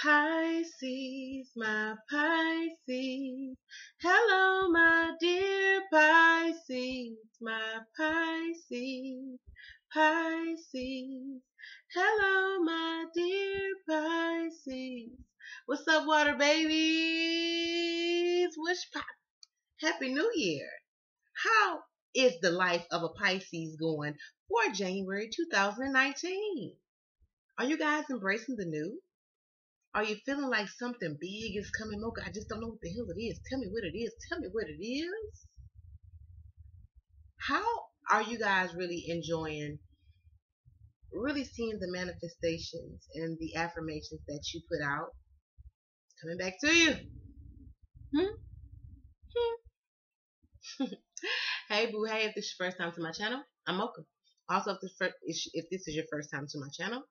Pisces, my Pisces. Hello, my dear Pisces, my Pisces, Pisces. Hello, my dear Pisces. What's up, water babies? Wish pop. Happy New Year. How is the life of a Pisces going for January 2019? Are you guys embracing the new? Are you feeling like something big is coming? Mocha, I just don't know what the hell it is. Tell me what it is. Tell me what it is. How are you guys really enjoying really seeing the manifestations and the affirmations that you put out coming back to you? Hmm? Hmm. hey boo, hey, if this is your first time to my channel, I'm Mocha. Also, if this, if this is your first time to my channel,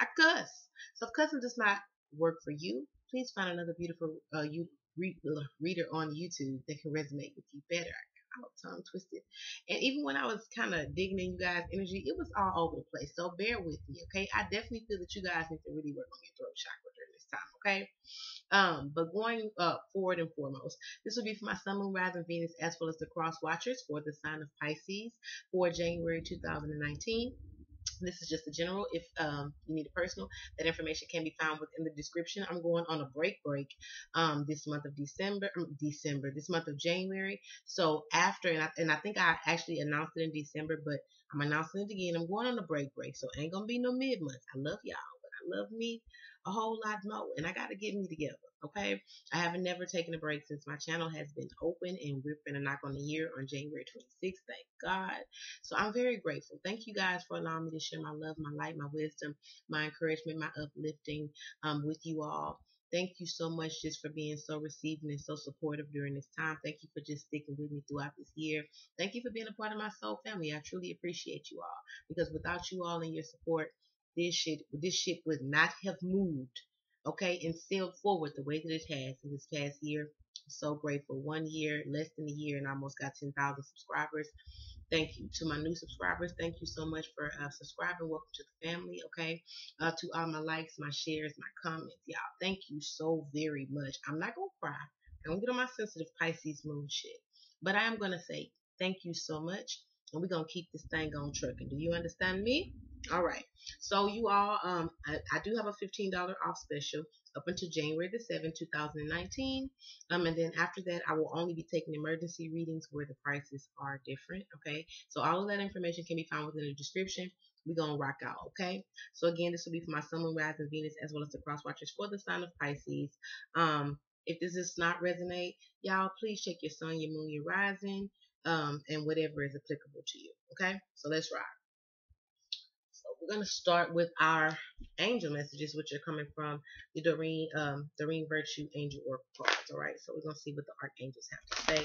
I cuss. So if cussing does not work for you, please find another beautiful uh, you, read, reader on YouTube that can resonate with you better. Got tongue twisted. And even when I was kind of digging in you guys' energy, it was all over the place. So bear with me, okay? I definitely feel that you guys need to really work on your throat chakra during this time, okay? Um, but going uh, forward and foremost, this will be for my Sun, Moon, Rising, Venus, as well as the cross watchers for the sign of Pisces for January 2019. This is just a general. If um, you need a personal, that information can be found within the description. I'm going on a break break um, this month of December, um, December, this month of January. So after, and I, and I think I actually announced it in December, but I'm announcing it again. I'm going on a break break, so ain't gonna be no mid month. I love y'all, but I love me a whole lot more, and I got to get me together. Okay, I haven't never taken a break since my channel has been open, and we're gonna knock on the year on January 26th. Thank God. So I'm very grateful. Thank you guys for allowing me to share my love, my light, my wisdom, my encouragement, my uplifting um, with you all. Thank you so much just for being so receiving and so supportive during this time. Thank you for just sticking with me throughout this year. Thank you for being a part of my soul family. I truly appreciate you all because without you all and your support, this shit this shit would not have moved okay and sailed forward the way that it has in this past year. So grateful. One year less than a year and I almost got 10,000 subscribers. Thank you to my new subscribers. Thank you so much for uh, subscribing. Welcome to the family okay? Uh, to all my likes my shares my comments. Y'all thank you so very much. I'm not gonna cry. I don't get on my sensitive Pisces moon shit. But I am gonna say thank you so much and we're gonna keep this thing on trucking. Do you understand me all right. So you all, um, I, I do have a $15 off special up until January the 7th, 2019. Um, and then after that, I will only be taking emergency readings where the prices are different. Okay. So all of that information can be found within the description. We're going to rock out. Okay. So again, this will be for my Sun, Moon, Rising, Venus, as well as the cross watchers for the sign of Pisces. Um, if this does not resonate, y'all, please check your sun, your moon, your rising, um, and whatever is applicable to you. Okay. So let's rock we're going to start with our angel messages, which are coming from the Doreen, um, Doreen Virtue Angel Oracle cards. All right, so we're going to see what the archangels have to say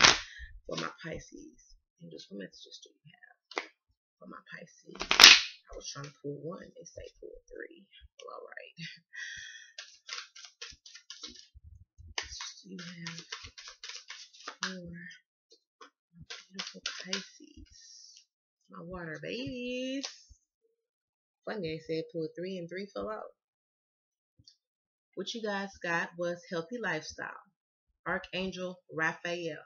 for my Pisces. Angels, what messages do we have for my Pisces? I was trying to pull one. They say pull three. Well, all right. You have four beautiful Pisces. My water babies. They said pull three and three fell out. What you guys got was healthy lifestyle. Archangel Raphael.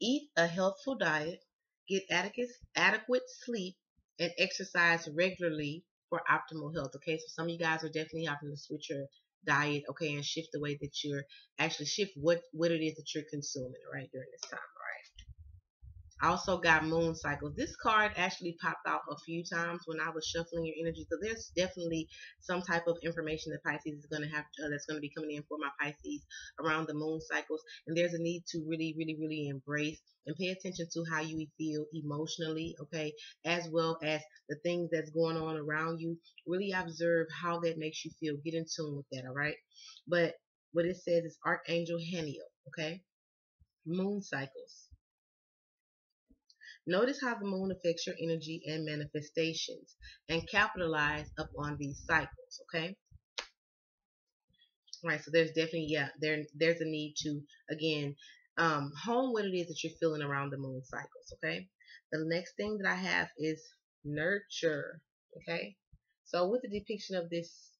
Eat a healthful diet, get adequate, adequate sleep, and exercise regularly for optimal health. Okay, so some of you guys are definitely having to switch your diet, okay, and shift the way that you're actually shift what what it is that you're consuming right during this time. Also got moon cycles. This card actually popped out a few times when I was shuffling your energy. So there's definitely some type of information that Pisces is going to have uh, that's going to be coming in for my Pisces around the moon cycles. And there's a need to really, really, really embrace and pay attention to how you feel emotionally, okay, as well as the things that's going on around you. Really observe how that makes you feel. Get in tune with that, all right? But what it says is Archangel Haniel, okay? Moon cycles. Notice how the moon affects your energy and manifestations and capitalize upon these cycles, okay? All right, so there's definitely, yeah, there, there's a need to, again, um, hone what it is that you're feeling around the moon cycles, okay? The next thing that I have is nurture, okay? So with the depiction of this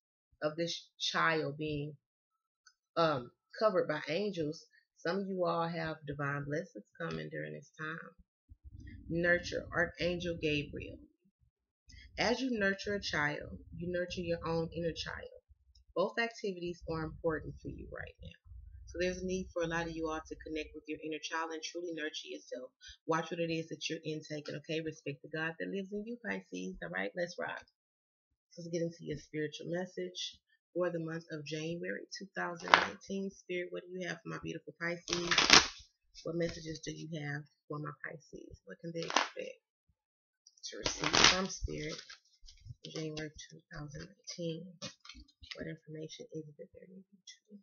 of this child being um, covered by angels, some of you all have divine blessings coming during this time. Nurture Archangel Gabriel. As you nurture a child, you nurture your own inner child. Both activities are important for you right now. So there's a need for a lot of you all to connect with your inner child and truly nurture yourself. Watch what it is that you're intaking, okay? Respect the God that lives in you, Pisces. All right, let's rock. So let's get into your spiritual message for the month of January 2019. Spirit, what do you have for my beautiful Pisces? What messages do you have for my Pisces? What can they expect to receive from Spirit January 2019? What information is it that they're needing to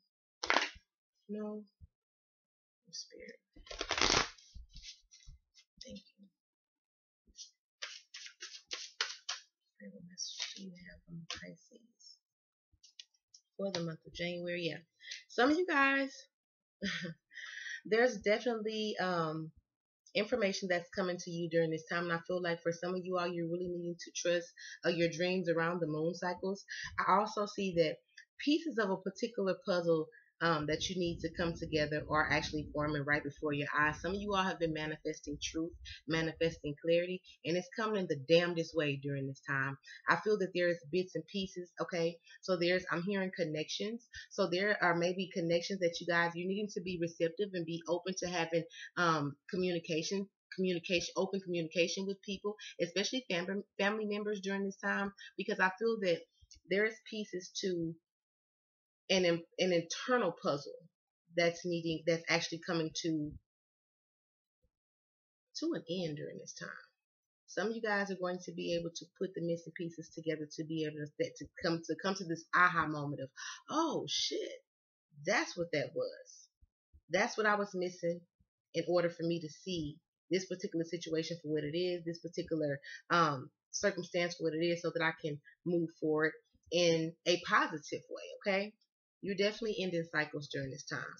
know? Spirit. Thank you. What message do you have from Pisces? for the month of January. Yeah. Some of you guys, there's definitely um, information that's coming to you during this time. And I feel like for some of you all, you're really needing to trust uh, your dreams around the moon cycles. I also see that pieces of a particular puzzle um, that you need to come together are actually forming right before your eyes. Some of you all have been manifesting truth, manifesting clarity, and it's coming in the damnedest way during this time. I feel that there's bits and pieces, okay? So there's, I'm hearing connections. So there are maybe connections that you guys, you needing to be receptive and be open to having um, communication communication, open communication with people, especially family family members during this time, because I feel that there's pieces to an an internal puzzle that's needing that's actually coming to to an end during this time. Some of you guys are going to be able to put the missing pieces together to be able to to come to come to this aha moment of, oh shit, that's what that was. That's what I was missing in order for me to see this particular situation for what it is, this particular um, circumstance for what it is, so that I can move forward in a positive way. Okay. You're definitely ending cycles during this time.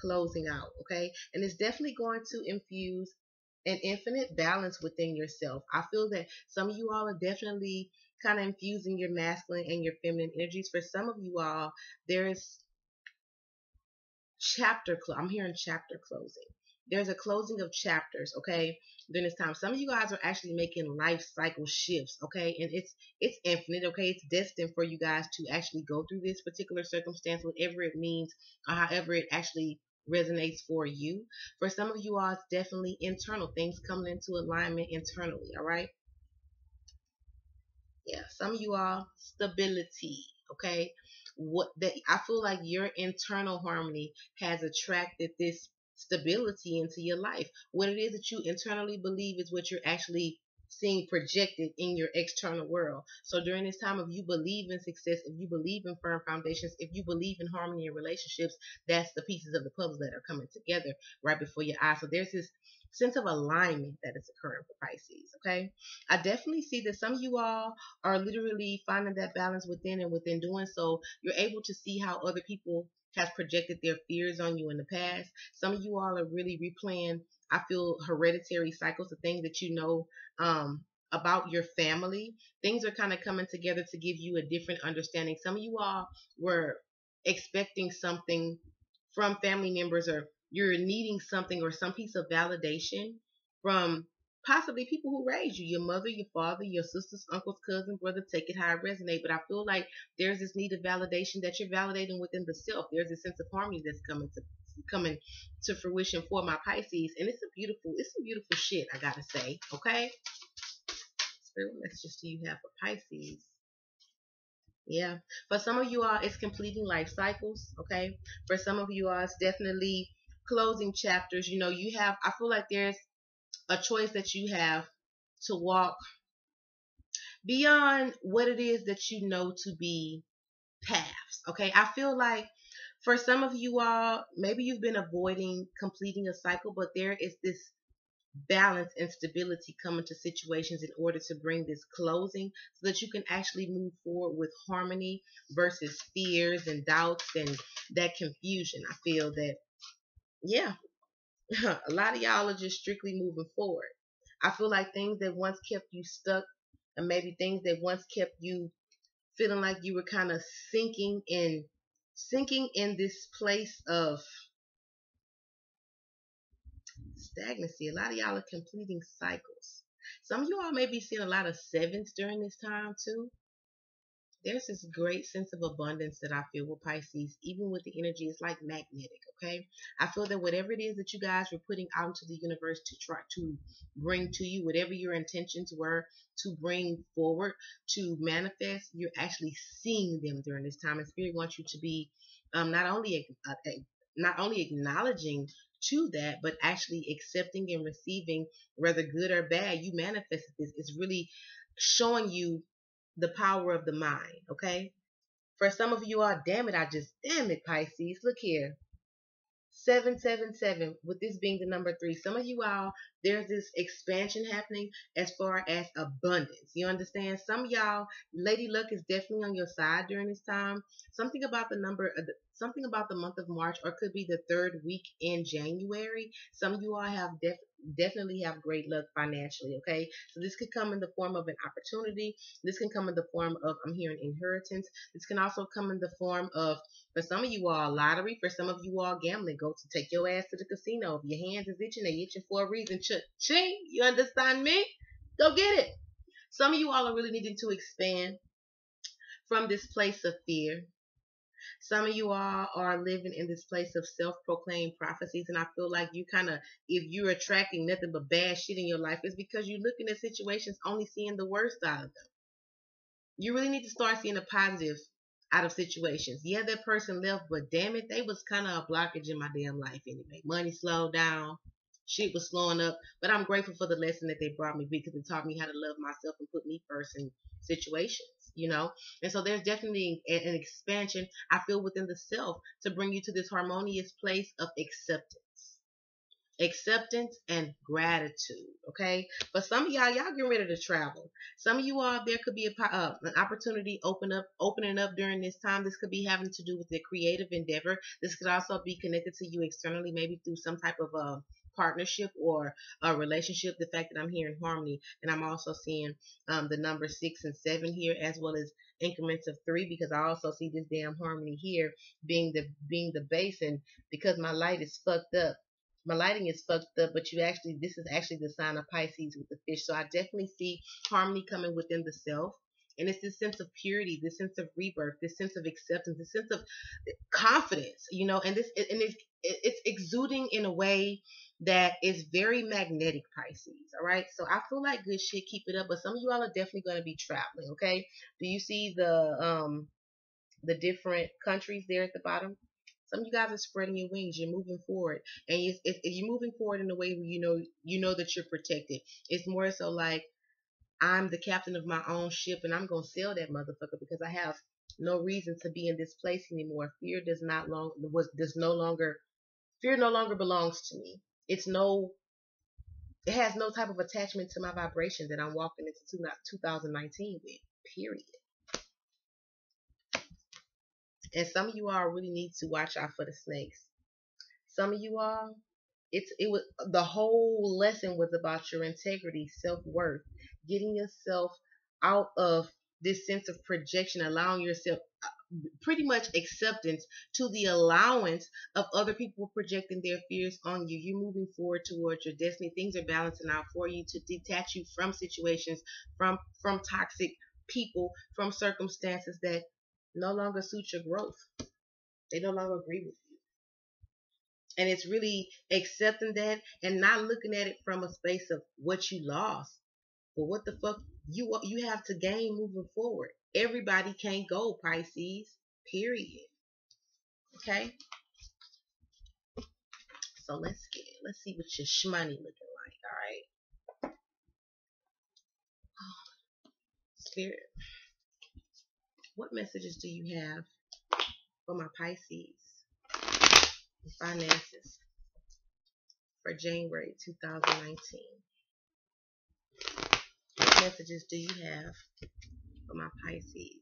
Closing out, okay? And it's definitely going to infuse an infinite balance within yourself. I feel that some of you all are definitely kind of infusing your masculine and your feminine energies. For some of you all, there's chapter close. I'm hearing chapter closing. There's a closing of chapters, okay? during this time. Some of you guys are actually making life cycle shifts, okay? And it's it's infinite, okay? It's destined for you guys to actually go through this particular circumstance, whatever it means, or however it actually resonates for you. For some of you all, it's definitely internal things coming into alignment internally, all right? Yeah, some of you all stability, okay? What that I feel like your internal harmony has attracted this stability into your life. What it is that you internally believe is what you're actually seeing projected in your external world. So during this time, if you believe in success, if you believe in firm foundations, if you believe in harmony in relationships, that's the pieces of the puzzle that are coming together right before your eyes. So there's this sense of alignment that is occurring for Pisces. Okay. I definitely see that some of you all are literally finding that balance within and within doing so, you're able to see how other people has projected their fears on you in the past. Some of you all are really replaying, I feel, hereditary cycles of things that you know um, about your family. Things are kind of coming together to give you a different understanding. Some of you all were expecting something from family members or you're needing something or some piece of validation from possibly people who raised you, your mother, your father, your sisters, uncles, cousins, brother, take it how it resonate. But I feel like there's this need of validation that you're validating within the self. There's a sense of harmony that's coming to coming to fruition for my Pisces. And it's a beautiful, it's some beautiful shit, I gotta say. Okay. Spirit messages do you have for Pisces? Yeah. For some of you all, it's completing life cycles. Okay. For some of you all, it's definitely closing chapters. You know, you have I feel like there's a choice that you have to walk beyond what it is that you know to be paths. Okay, I feel like for some of you all, maybe you've been avoiding completing a cycle, but there is this balance and stability coming to situations in order to bring this closing so that you can actually move forward with harmony versus fears and doubts and that confusion. I feel that, yeah, a lot of y'all are just strictly moving forward. I feel like things that once kept you stuck and maybe things that once kept you feeling like you were kind of sinking in sinking in this place of stagnancy. A lot of y'all are completing cycles. Some of you all may be seeing a lot of sevens during this time too there's this great sense of abundance that I feel with Pisces, even with the energy, it's like magnetic, okay? I feel that whatever it is that you guys were putting out into the universe to try to bring to you, whatever your intentions were to bring forward, to manifest, you're actually seeing them during this time. And Spirit wants you to be um, not only uh, not only acknowledging to that, but actually accepting and receiving, whether good or bad, you manifested this. It's really showing you the power of the mind, okay? For some of you are, damn it, I just, damn it, Pisces. Look here. 777 with this being the number three some of you all there's this expansion happening as far as abundance you understand some of y'all lady luck is definitely on your side during this time something about the number uh, something about the month of march or could be the third week in january some of you all have def- definitely have great luck financially. Okay, so this could come in the form of an opportunity. This can come in the form of I'm hearing inheritance. This can also come in the form of for some of you all lottery. For some of you all gambling. Go to take your ass to the casino. If your hands is itching, they itching for a reason. Ching, you understand me? Go get it. Some of you all are really needing to expand from this place of fear some of you all are living in this place of self-proclaimed prophecies, and I feel like you kind of, if you're attracting nothing but bad shit in your life, it's because you're looking at situations only seeing the worst out of them. You really need to start seeing the positive out of situations. Yeah, that person left, but damn it, they was kind of a blockage in my damn life anyway. Money slowed down, shit was slowing up, but I'm grateful for the lesson that they brought me because it taught me how to love myself and put me first in situations you know? And so there's definitely an expansion i feel within the self to bring you to this harmonious place of acceptance. Acceptance and gratitude okay? But some of y'all y'all getting ready to travel. Some of you all there could be a uh, an opportunity open up opening up during this time. This could be having to do with the creative endeavor. This could also be connected to you externally maybe through some type of uh, partnership or a relationship. The fact that I'm here in harmony and I'm also seeing um, the number six and seven here as well as increments of three because I also see this damn harmony here being the being the base and because my light is fucked up. My lighting is fucked up, but you actually this is actually the sign of Pisces with the fish. So I definitely see harmony coming within the self. And it's this sense of purity, this sense of rebirth, this sense of acceptance, this sense of confidence, you know, and this and it's it's exuding in a way that is very magnetic Pisces. All right. So I feel like good shit. Keep it up. But some of you all are definitely going to be traveling. Okay. Do you see the um the different countries there at the bottom? Some of you guys are spreading your wings. You're moving forward, and you, you're moving forward in a way where you know you know that you're protected, it's more so like I'm the captain of my own ship, and I'm gonna sail that motherfucker because I have no reason to be in this place anymore. Fear does not long was does no longer fear no longer belongs to me it's no it has no type of attachment to my vibration that I'm walking into 2019 with. Period. And some of you all really need to watch out for the snakes. Some of you all, it's it was the whole lesson was about your integrity, self worth, getting yourself out of this sense of projection, allowing yourself uh, pretty much acceptance to the allowance of other people projecting their fears on you. You're moving forward towards your destiny. Things are balancing out for you to detach you from situations, from from toxic people, from circumstances that no longer suit your growth. They no longer agree with you. And it's really accepting that and not looking at it from a space of what you lost, but what the fuck you you have to gain moving forward. Everybody can't go Pisces. Period. Okay. So let's get let's see what your shmoney looking like. All right. Spirit, what messages do you have for my Pisces finances for January 2019? What messages do you have for my Pisces.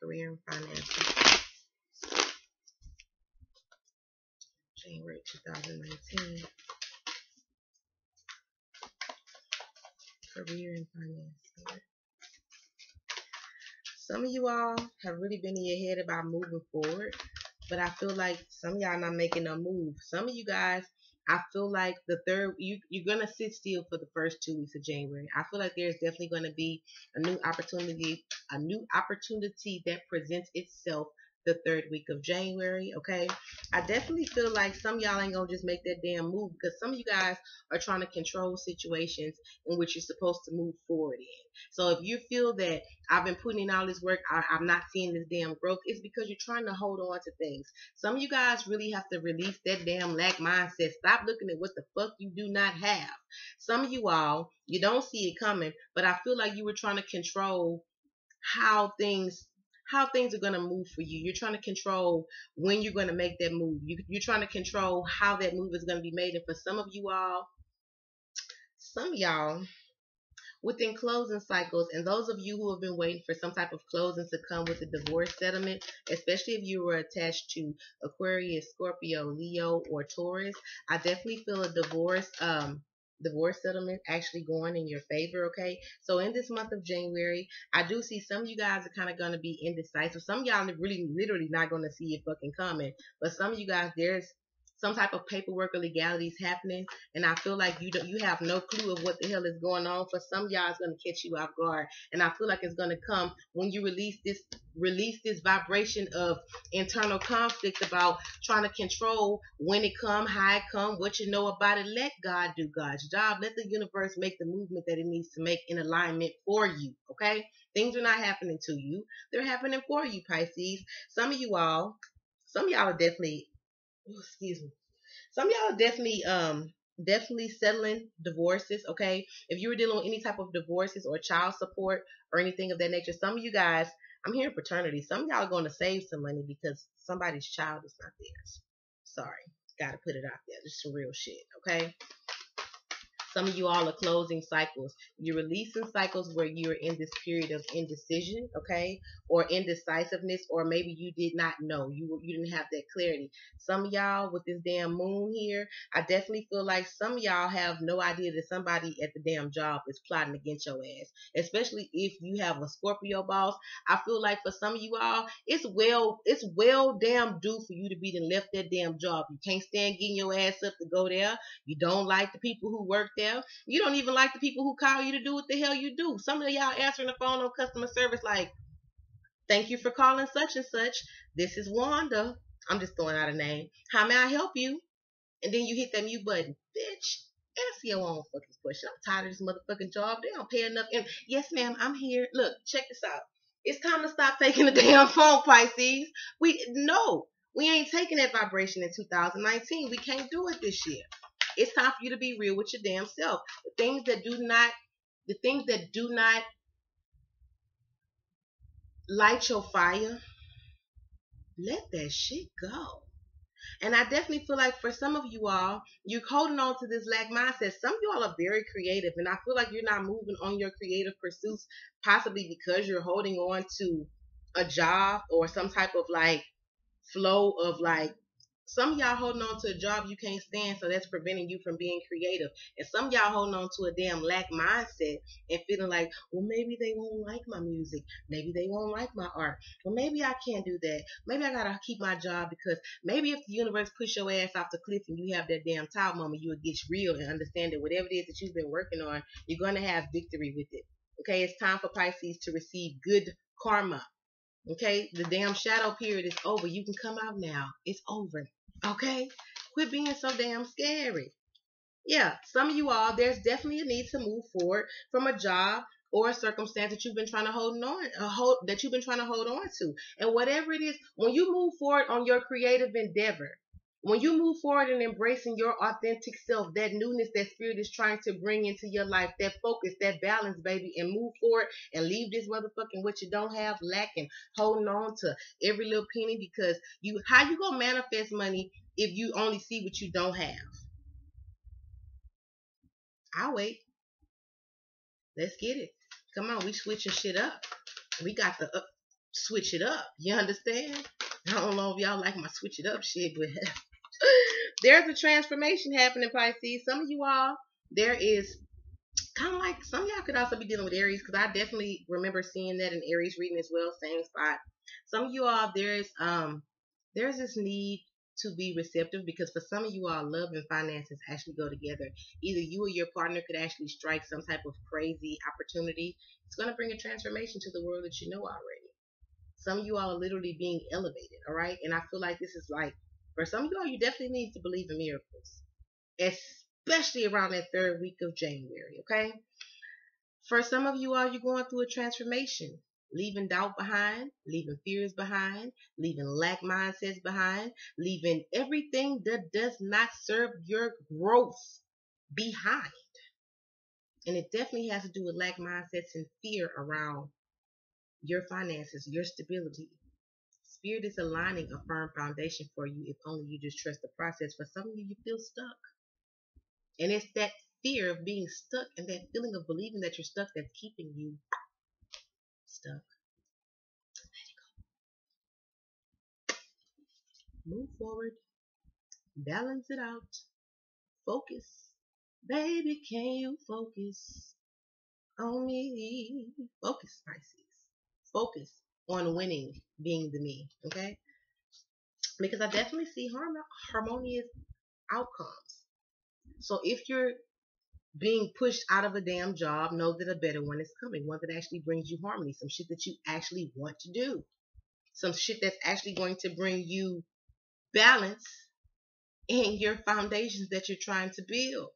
Career and finances. January 2019. Career and finances. some of you all have really been in your head about moving forward, but I feel like some of y'all not making a move. Some of you guys, I feel like the third you you're gonna sit still for the first two weeks of January. I feel like there's definitely gonna be a new opportunity, a new opportunity that presents itself the third week of January. Okay. I definitely feel like some y'all ain't gonna just make that damn move because some of you guys are trying to control situations in which you're supposed to move forward in. So if you feel that I've been putting in all this work, I, am not seeing this damn growth, it's because you're trying to hold on to things. Some of you guys really have to release that damn lack mindset. Stop looking at what the fuck you do not have. Some of you all, you don't see it coming, but I feel like you were trying to control how things how things are going to move for you. You're trying to control when you're going to make that move. You, you're trying to control how that move is going to be made. And for some of you all, some y'all, within closing cycles, and those of you who have been waiting for some type of closing to come with a divorce settlement, especially if you were attached to Aquarius, Scorpio, Leo, or Taurus, I definitely feel a divorce um divorce settlement actually going in your favor, okay? So in this month of January, I do see some of you guys are kind of going to be indecisive. Some y'all are really literally not going to see it fucking coming. But some of you guys, there's some type of paperwork or legalities happening, and I feel like you you have no clue of what the hell is going on. For some y'all, it's gonna catch you off guard, and I feel like it's gonna come when you release this release this vibration of internal conflict about trying to control when it come, how it come, what you know about it. Let God do God's job. Let the universe make the movement that it needs to make in alignment for you. Okay, things are not happening to you; they're happening for you, Pisces. Some of you all, some of y'all are definitely oh, excuse me. Some y'all definitely um definitely settling divorces, okay? If you were dealing with any type of divorces or child support or anything of that nature, some of you guys, I'm hearing paternity. Some of y'all are going to save some money because somebody's child is not theirs. Sorry. Gotta put it out there. Just some real shit, okay? Some of you all are closing cycles. You're releasing cycles where you're in this period of indecision, okay, or indecisiveness, or maybe you did not know. You you didn't have that clarity. Some of y'all with this damn moon here, I definitely feel like some of y'all have no idea that somebody at the damn job is plotting against your ass. Especially if you have a Scorpio boss. I feel like for some of you all, it's well it's well damn due for you to be then left that damn job. You can't stand getting your ass up to go there. You don't like the people who work there. You don't even like the people who call you to do what the hell you do. Some of y'all answering the phone on customer service like, thank you for calling such and such. This is Wanda. I'm just throwing out a name. How may I help you? And then you hit that mute button. Bitch, answer your own fucking question. I'm tired of this motherfucking job. They don't pay enough. And yes, ma'am, I'm here. Look, check this out. It's time to stop taking the damn phone, Pisces. We no, we ain't taking that vibration in 2019. We can't do it this year. It's time for you to be real with your damn self. The things that do not, the things that do not light your fire, let that shit go. And I definitely feel like for some of you all, you're holding on to this lack mindset. Some of you all are very creative, and I feel like you're not moving on your creative pursuits, possibly because you're holding on to a job or some type of like flow of like some y'all holding on to a job you can't stand, so that's preventing you from being creative. And some y'all holding on to a damn lack mindset and feeling like, well, maybe they won't like my music. Maybe they won't like my art. Well, maybe I can't do that. Maybe I gotta keep my job because maybe if the universe push your ass off the cliff and you have that damn tower moment, you will get real and understand that whatever it is that you've been working on, you're gonna have victory with it. Okay, it's time for Pisces to receive good karma. Okay, the damn shadow period is over. You can come out now. It's over. Okay? Quit being so damn scary. Yeah, some of you all, there's definitely a need to move forward from a job or a circumstance that you've been trying to hold on, uh, hold, that you've been trying to hold on to. And whatever it is, when you move forward on your creative endeavor, when you move forward and embracing your authentic self, that newness that spirit is trying to bring into your life, that focus, that balance, baby, and move forward and leave this motherfucking what you don't have lacking, holding on to every little penny because you how you gonna manifest money if you only see what you don't have? I'll wait. Let's get it. Come on, we switching shit up. We got to up, switch it up. You understand? I don't know if y'all like my switch it up shit, but there's a transformation happening, Pisces. Some of you all, there is kind of like some y'all could also be dealing with Aries because I definitely remember seeing that in Aries reading as well, same spot. Some of you all there's um there's this need to be receptive because for some of you all love and finances actually go together. Either you or your partner could actually strike some type of crazy opportunity. It's going to bring a transformation to the world that you know already. Some of you all are literally being elevated, all right? And I feel like this is like for some of you all you definitely need to believe in miracles. Especially around that third week of January, okay? For some of you all, you're going through a transformation leaving doubt behind, leaving fears behind, leaving lack mindsets behind, leaving everything that does not serve your growth behind. And it definitely has to do with lack mindsets and fear around your finances, your stability. Spirit is aligning a firm foundation for you if only you just trust the process. For some of you, you feel stuck. And it's that fear of being stuck and that feeling of believing that you're stuck that's keeping you stuck. Move forward. Balance it out. Focus. Baby, can you focus on me? Focus, Pisces. Focus on winning, being the me. Okay? Because I definitely see harmonious outcomes. So if you're being pushed out of a damn job, know that a better one is coming. One that actually brings you harmony. Some shit that you actually want to do. Some shit that's actually going to bring you balance in your foundations that you're trying to build.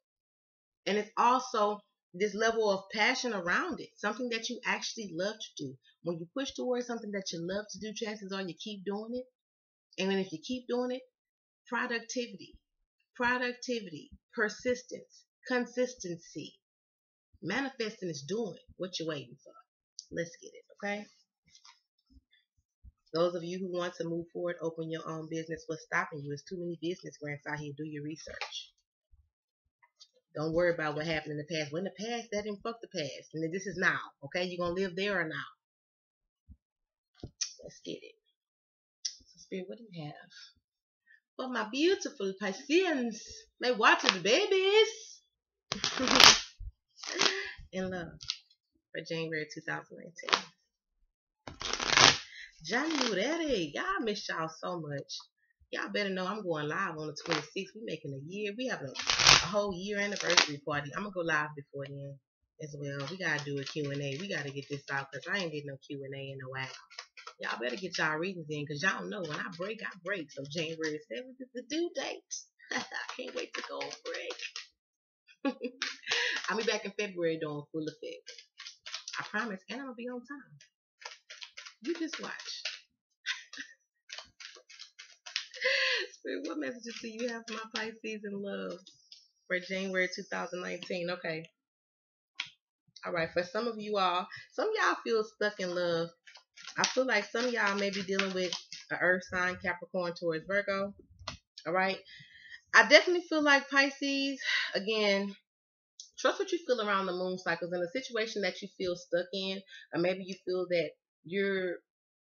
And it's also this level of passion around it. Something that you actually love to do. When you push towards something that you love to do, chances are you keep doing it. And then if you keep doing it, productivity, productivity, persistence, Consistency. Manifesting is doing what you're waiting for. Let's get it, okay? Those of you who want to move forward, open your own business, what's stopping you? There's too many business grants out here. Do your research. Don't worry about what happened in the past. When the past, that didn't fuck the past. And this is now, okay? You're going to live there or now. Let's get it. So, Spirit, what do you have? For my beautiful Pisceans, may water the babies. in love for January 2019. January, y'all miss y'all so much. Y'all better know I'm going live on the 26th. We making a year. We have a, a whole year anniversary party. I'm gonna go live before then as well. We gotta do a Q&A. We gotta get this out because I ain't getting no Q&A in a while. Y'all better get y'all readings in because y'all know when I break, I break. So January 7th is the due date. I can't wait to go on break. I'll be back in February doing full effect. I promise, and I'm gonna be on time. You just watch. Spirit, what messages do you have for my Pisces and love for January 2019? Okay. All right, for some of you all, some y'all feel stuck in love. I feel like some y'all may be dealing with an earth sign, Capricorn Taurus Virgo. All right. I definitely feel like Pisces, again, trust what you feel around the moon cycles in a situation that you feel stuck in, or maybe you feel that you're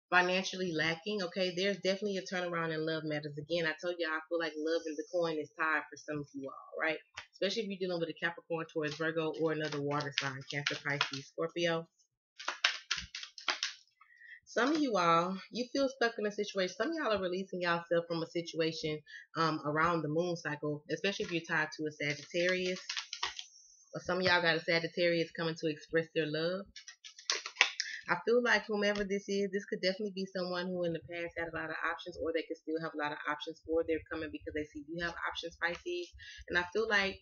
financially lacking, okay, there's definitely a turnaround in love matters. Again, I told you I feel like love and the coin is tied for some of you all, right? Especially if you're dealing with a Capricorn Taurus Virgo or another water sign, Cancer, Pisces, Scorpio. Some of you all, you feel stuck in a situation. Some y'all are releasing yourself from a situation um, around the moon cycle, especially if you're tied to a Sagittarius. Or some of y'all got a Sagittarius coming to express their love. I feel like whomever this is, this could definitely be someone who in the past had a lot of options, or they could still have a lot of options, or they're coming because they see you have options, Pisces. And I feel like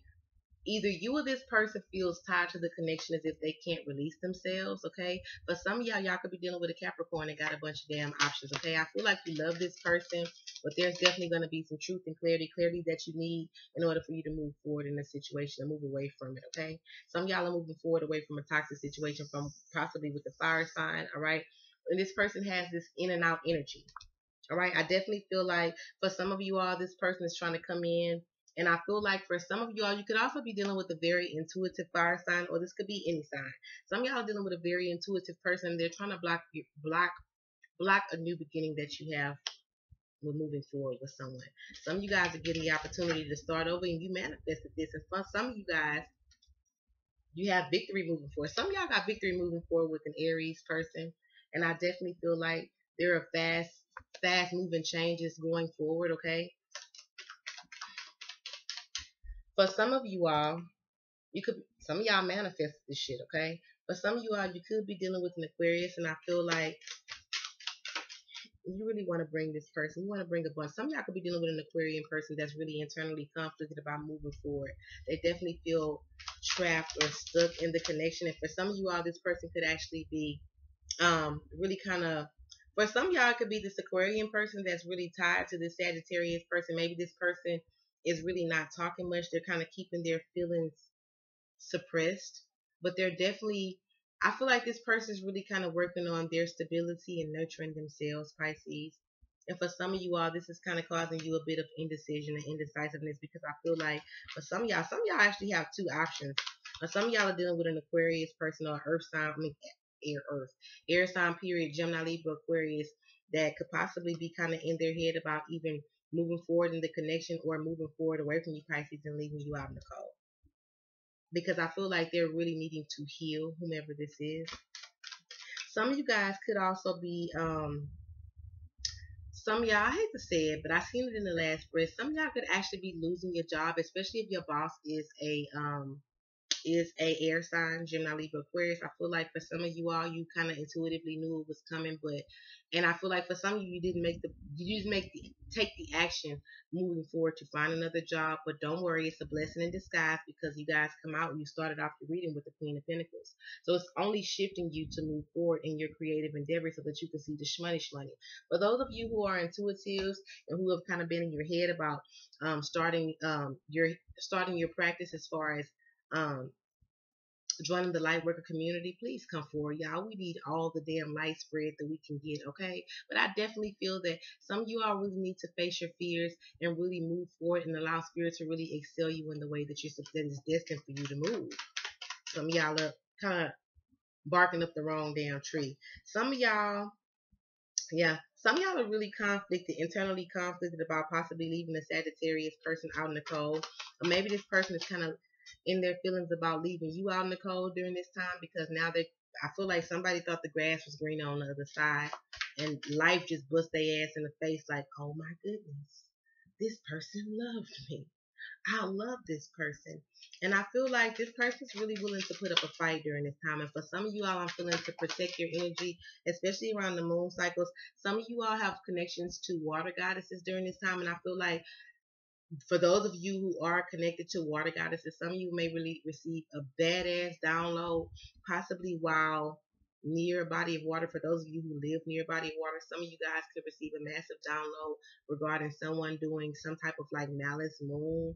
either you or this person feels tied to the connection as if they can't release themselves, okay? But some of y'all, y'all could be dealing with a Capricorn and got a bunch of damn options, okay? I feel like you love this person, but there's definitely going to be some truth and clarity, clarity that you need in order for you to move forward in a situation and move away from it, okay? Some y'all are moving forward away from a toxic situation from possibly with the fire sign, all right? And this person has this in and out energy. All right, I definitely feel like for some of you all, this person is trying to come in and I feel like for some of y'all, you could also be dealing with a very intuitive fire sign, or this could be any sign. Some y'all are dealing with a very intuitive person. They're trying to block block block a new beginning that you have with moving forward with someone. Some of you guys are getting the opportunity to start over, and you manifested this. And for some of you guys, you have victory moving forward. Some y'all got victory moving forward with an Aries person, and I definitely feel like there are fast, fast moving changes going forward. Okay. For some of you all, you could some of y'all manifest this shit. Okay. For some of you all, you could be dealing with an Aquarius, and I feel like you really want to bring this person. You want to bring a bunch. Some of y'all could be dealing with an Aquarian person that's really internally conflicted about moving forward. They definitely feel trapped or stuck in the connection. And for some of you all, this person could actually be um, really kind of. For some y'all, it could be this Aquarian person that's really tied to this Sagittarius person. Maybe this person is really not talking much. They're kind of keeping their feelings suppressed, but they're definitely I feel like this person is really kind of working on their stability and nurturing themselves, Pisces. And for some of you all, this is kind of causing you a bit of indecision and indecisiveness because I feel like for some of y'all, some of y'all actually have two options. Or some of y'all are dealing with an Aquarius person or Earth sign, I mean, air Earth, air sign period, Gemini, Libra, Aquarius that could possibly be kind of in their head about even moving forward in the connection or moving forward away from you, Pisces, and leaving you out in the cold because I feel like they're really needing to heal whomever this is. Some of you guys could also be, um, some y'all, I hate to say it, but I seen it in the last breath. Some of y'all could actually be losing your job, especially if your boss is a, um, is a air sign, Gemini, Libra, Aquarius. I feel like for some of you all, you kind of intuitively knew it was coming, but and I feel like for some of you, you didn't make the you didn't make the take the action moving forward to find another job. But don't worry, it's a blessing in disguise because you guys come out and you started off the reading with the Queen of Pentacles. So it's only shifting you to move forward in your creative endeavor so that you can see the shmoney shmoney. For those of you who are intuitives and who have kind of been in your head about um, starting um, your starting your practice as far as um, joining the light worker community, please come forward, y'all. We need all the damn light spread that we can get, okay? But I definitely feel that some of you all really need to face your fears and really move forward and allow spirit to really excel you in the way that you're that is destined for you to move. Some of y'all are kind of barking up the wrong damn tree. Some of y'all, yeah, some y'all are really conflicted, internally conflicted about possibly leaving a Sagittarius person out in the cold. Or maybe this person is kind of in their feelings about leaving you out in the cold during this time because now they I feel like somebody thought the grass was greener on the other side and life just bust their ass in the face like, oh my goodness, this person loved me. I love this person. And I feel like this person's really willing to put up a fight during this time. And for some of you all, I'm feeling to protect your energy, especially around the moon cycles. Some of you all have connections to water goddesses during this time. And I feel like for those of you who are connected to water goddesses, some of you may really receive a badass download, possibly while near a body of water. For those of you who live near a body of water, some of you guys could receive a massive download regarding someone doing some type of like malice moon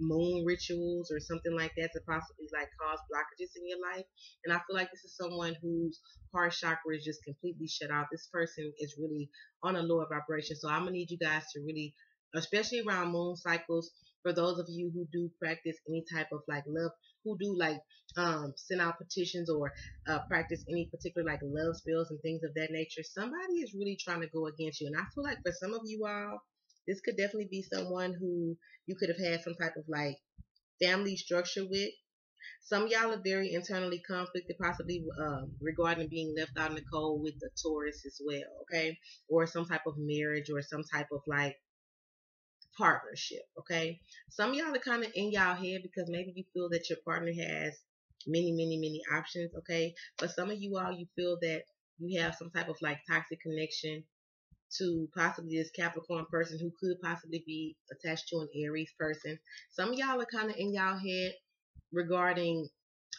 moon rituals or something like that to possibly like cause blockages in your life. And I feel like this is someone whose heart chakra is just completely shut off. This person is really on a lower vibration. So I'm gonna need you guys to really especially around moon cycles. For those of you who do practice any type of like love, who do like um, send out petitions or uh, practice any particular like love spells and things of that nature, somebody is really trying to go against you. And I feel like for some of you all, this could definitely be someone who you could have had some type of like family structure with. Some y'all are very internally conflicted, possibly um, regarding being left out in the cold with the Taurus as well, okay? Or some type of marriage or some type of like partnership. Okay. Some of y'all are kind of in y'all head because maybe you feel that your partner has many, many, many options. Okay. But some of you all, you feel that you have some type of like toxic connection to possibly this Capricorn person who could possibly be attached to an Aries person. Some of y'all are kind of in y'all head regarding.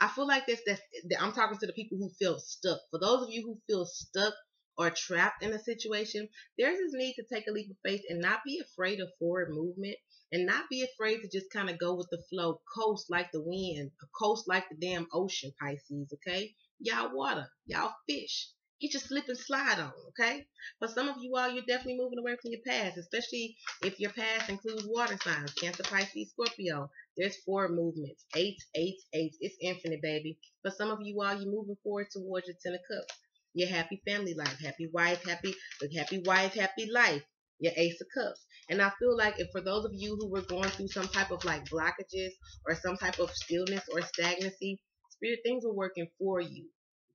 I feel like this. That I'm talking to the people who feel stuck. For those of you who feel stuck or trapped in a situation, there's this need to take a leap of faith and not be afraid of forward movement and not be afraid to just kind of go with the flow, coast like the wind, coast like the damn ocean, Pisces, okay? Y'all water, y'all fish. Get your slip and slide on, okay? For some of you all, you're definitely moving away from your past, especially if your past includes water signs, Cancer, Pisces, Scorpio. There's four movements, eight, eight, eight. It's infinite, baby. For some of you all, you're moving forward towards your Ten of Cups your happy family life, happy wife, happy, happy wife, happy life, your Ace of Cups. And I feel like if for those of you who were going through some type of like blockages or some type of stillness or stagnancy, Spirit, things were working for you.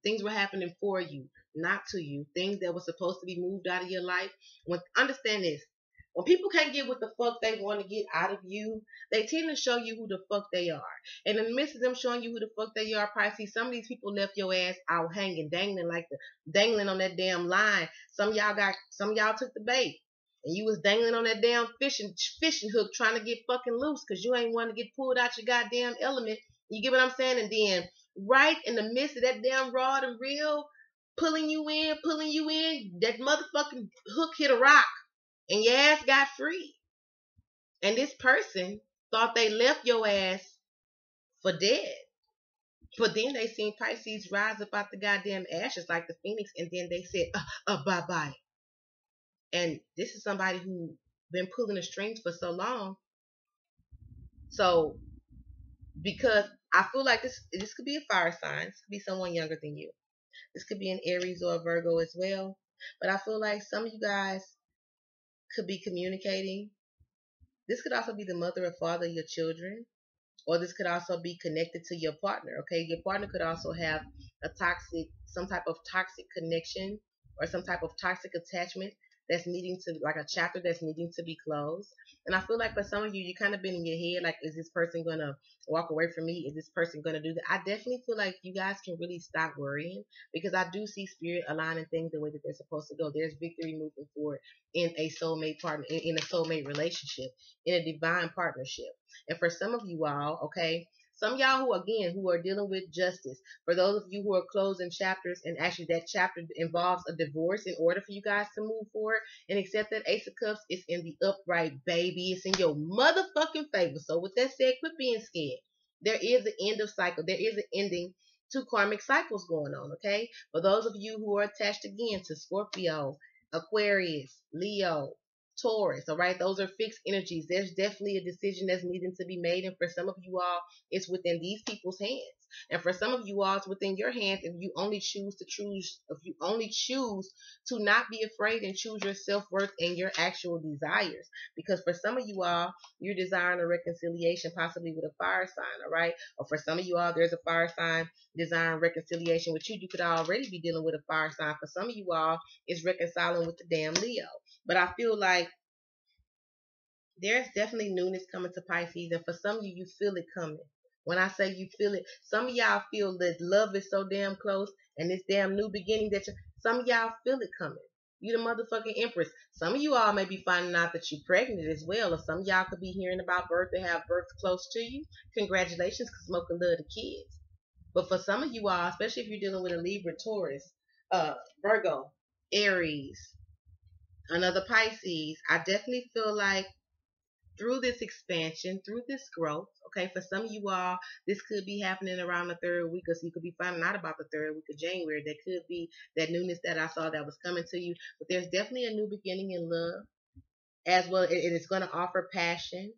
Things were happening for you, not to you. Things that were supposed to be moved out of your life. When understand this, when people can't get what the fuck they want to get out of you, they tend to show you who the fuck they are. And in the midst of them showing you who the fuck they are, probably see some of these people left your ass out hanging, dangling like the dangling on that damn line. Some y'all got some y'all took the bait. And you was dangling on that damn fishing fishing hook trying to get fucking loose because you ain't want to get pulled out your goddamn element. You get what I'm saying? And then right in the midst of that damn rod and reel, pulling you in, pulling you in, that motherfucking hook hit a rock and your ass got free. And this person thought they left your ass for dead. But then they seen Pisces rise up out the goddamn ashes like the phoenix, and then they said, uh, uh, bye bye. And this is somebody who been pulling the strings for so long. So, because I feel like this, this could be a fire sign. This could be someone younger than you. This could be an Aries or a Virgo as well. But I feel like some of you guys could be communicating. This could also be the mother or father of your children, or this could also be connected to your partner. Okay, your partner could also have a toxic, some type of toxic connection or some type of toxic attachment that's needing to like a chapter that's needing to be closed. And I feel like for some of you, you kind of been in your head like, is this person gonna walk away from me? Is this person gonna do that? I definitely feel like you guys can really stop worrying because I do see spirit aligning things the way that they're supposed to go. There's victory moving forward in a soulmate partner, in, in a soulmate relationship, in a divine partnership. And for some of you all, okay, some y'all who again who are dealing with justice. For those of you who are closing chapters and actually that chapter involves a divorce in order for you guys to move forward and accept that Ace of Cups is in the upright baby. It's in your motherfucking favor. So with that said, quit being scared. There is an end of cycle. There is an ending to karmic cycles going on, okay? For those of you who are attached again to Scorpio, Aquarius, Leo, Taurus, all right? Those are fixed energies. There's definitely a decision that's needing to be made. And for some of you all, it's within these people's hands. And for some of you all, it's within your hands if you only choose to choose, if you only choose to not be afraid and choose your self-worth and your actual desires. Because for some of you all, you're desiring a reconciliation possibly with a fire sign, all right? Or for some of you all, there's a fire sign desiring reconciliation with you. You could already be dealing with a fire sign. For some of you all, it's reconciling with the damn Leo. But I feel like there's definitely newness coming to Pisces, and for some of you, you feel it coming. When I say you feel it, some of y'all feel that love is so damn close and this damn new beginning that some of y'all feel it coming. You the motherfucking empress. Some of you all may be finding out that you're pregnant as well, or some of y'all could be hearing about birth and have birth close to you. Congratulations, because Mocha love the kids. But for some of you all, especially if you're dealing with a Libra, Taurus, uh, Virgo, Aries, another Pisces, I definitely feel like through this expansion, through this growth, okay, for some of you all, this could be happening around the third week, or so you could be finding out about the third week of January. There could be that newness that I saw that was coming to you, but there's definitely a new beginning in love as well. It is going to offer passion,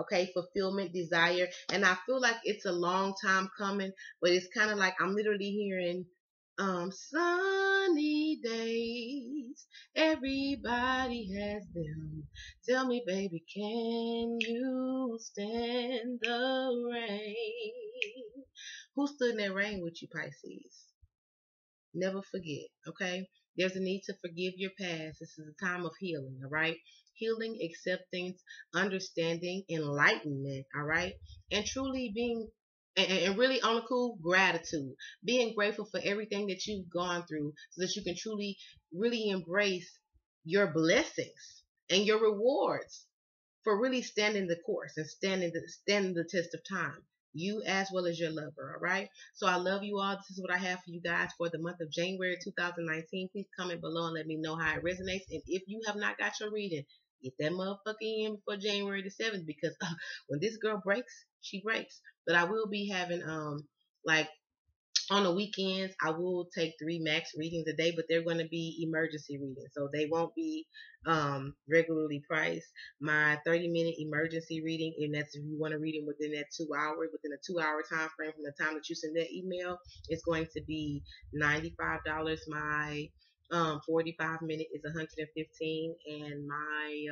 okay, fulfillment, desire, and I feel like it's a long time coming, but it's kind of like I'm literally hearing um, sunny days. Everybody has them. Tell me, baby, can you stand the rain? Who stood in that rain with you, Pisces? Never forget, okay? There's a need to forgive your past. This is a time of healing, all right? Healing, acceptance, understanding, enlightenment, all right? And truly being and, and really on a cool gratitude, being grateful for everything that you've gone through so that you can truly, really embrace your blessings and your rewards for really standing the course and standing the, standing the test of time. You as well as your lover, all right? So I love you all. This is what I have for you guys for the month of January 2019. Please comment below and let me know how it resonates. And if you have not got your reading, get that motherfucker in before January the 7th because uh, when this girl breaks, she breaks. But I will be having um like on the weekends I will take three max readings a day, but they're going to be emergency readings, so they won't be um regularly priced. My 30 minute emergency reading, and that's if you want to read them within that two hours, within a two hour time frame from the time that you send that email, it's going to be $95. My um 45 minute is 115 and my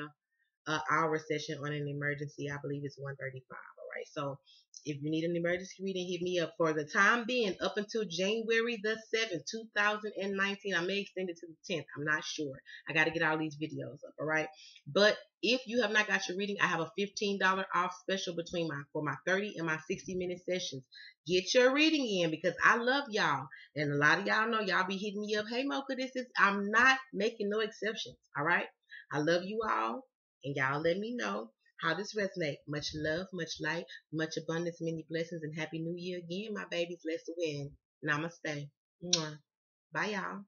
uh, hour session on an emergency i believe is 135 right so If you need an emergency reading, hit me up. For the time being, up until January the 7th, 2019, I may extend it to the 10th. I'm not sure. I got to get all these videos up, all right? But if you have not got your reading, I have a $15 off special between my for my 30 and my 60 minute sessions. Get your reading in because I love y'all. And a lot of y'all know y'all be hitting me up. Hey Mocha, this is I'm not making no exceptions. All right. I love you all. And y'all let me know how this resonate. Much love, much light, much abundance, many blessings, and happy new year again, my babies. Let's win. Namaste. Mwah. Bye, y'all.